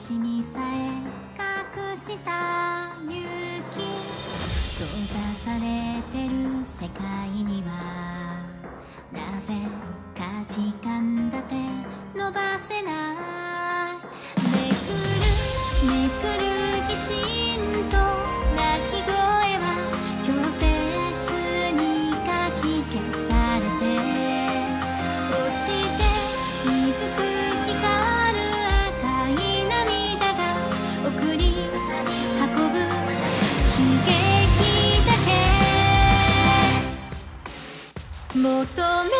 私にさえ隠した求め